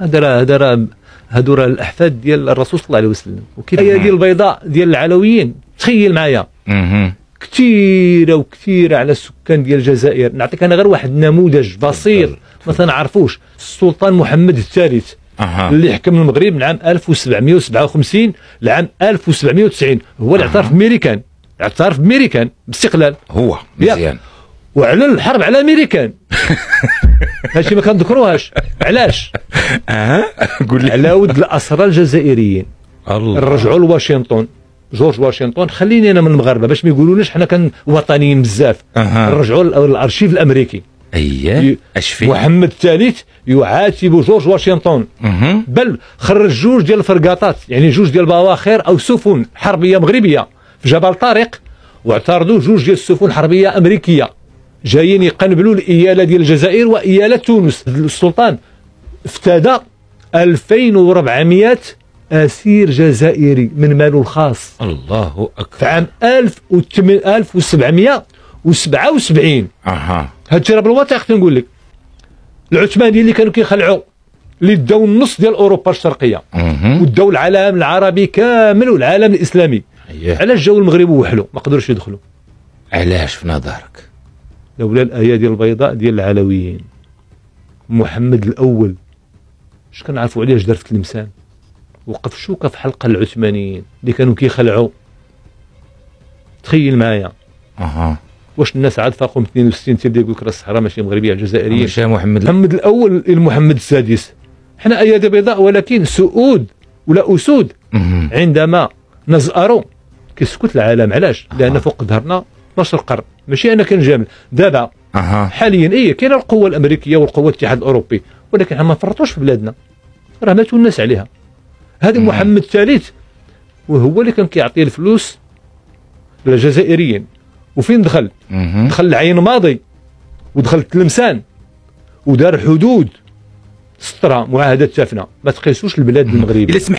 هذا راه هذا راه هادو راه الأحفاد ديال الرسول صلى الله عليه وسلم. وكيف هي ديال البيضاء ديال العلويين. تخيل معايا. كثيره وكثيره على السكان ديال الجزائر. نعطيك أنا غير واحد النموذج بسيط. ما تنعرفوش السلطان محمد الثالث أها. اللي حكم المغرب من عام 1757 لعام 1790 هو اللي اعترف بميريكان اعترف بميريكان باستقلال. هو يا. مزيان. واعلن الحرب على أمريكان. هادشي ما كنذكروهاش. علاش؟ أها قول لي. على ود الاسرى الجزائريين. الله. رجعوا لواشنطن. جورج واشنطن خليني أنا من المغاربة باش ما يقولوناش حنا كان وطنيين بزاف. أها. رجعوا للأرشيف الأمريكي. أييه. أش فيه؟ محمد الثالث يعاتب جورج واشنطن. بل خرج جوج ديال الفرقاطات يعني جوج ديال البواخر أو سفن حربية مغربية في جبل طارق واعترضوا جوج ديال السفن حربية أمريكية. جايين يقنبلوا الإيالة ديال الجزائر وإيالة تونس. السلطان افتدى 2400 أسير جزائري من ماله الخاص. الله في اكبر عام 1777 أها. هادشي راه بالوثائق تنقول لك العثمانيين اللي كانوا كيخلعوا اللي داو النص ديال أوروبا الشرقية. وداو العالم العربي كامل والعالم الإسلامي. اييه علاش جاو المغرب ووحلوا ما قدروش يدخلوا. علاش في نظرك؟ لولا الآية ديال البيضاء ديال العلويين. محمد الأول. اش كنعرفوا عليه؟ اش دار في تلمسان وقف شوكه في حلقة العثمانيين اللي كانوا كيخلعوا. تخيل معايا. أها. واش الناس عاد فاقهم 62 تيبدا يقول لك راه الصحراء ماشي مغربية الجزائرية. مشى محمد. محمد الأول المحمد السادس. إحنا ايادي بيضاء ولكن سؤود ولا أسود. عندما نزأروا كيسكت العالم. علاش؟ لأن فوق ظهرنا 12 قرن ماشي أنا كنجامل دابا أها. حاليا إيه كاينة القوة الأمريكية والقوة الاتحاد الأوروبي ولكن حنا ما نفرطوش في بلادنا. راه ماتوا الناس عليها. هذا. محمد الثالث وهو اللي كان كيعطي الفلوس للجزائريين. وفين دخل؟ مهم. دخل العين ماضي ودخل تلمسان ودار حدود. سطرة معاهدات سافنة ما تقيسوش البلاد سمح